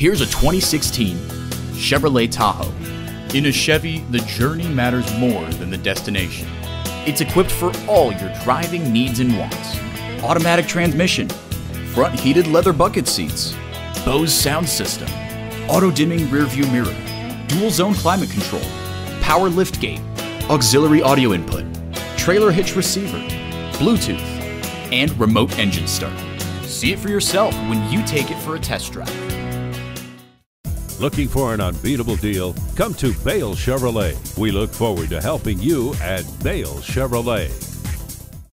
Here's a 2016 Chevrolet Tahoe. In a Chevy, the journey matters more than the destination. It's equipped for all your driving needs and wants. Automatic transmission, front heated leather bucket seats, Bose sound system, auto dimming rear view mirror, dual zone climate control, power lift gate, auxiliary audio input, trailer hitch receiver, Bluetooth, and remote engine start. See it for yourself when you take it for a test drive. Looking for an unbeatable deal? Come to Bale Chevrolet. We look forward to helping you at Bale Chevrolet.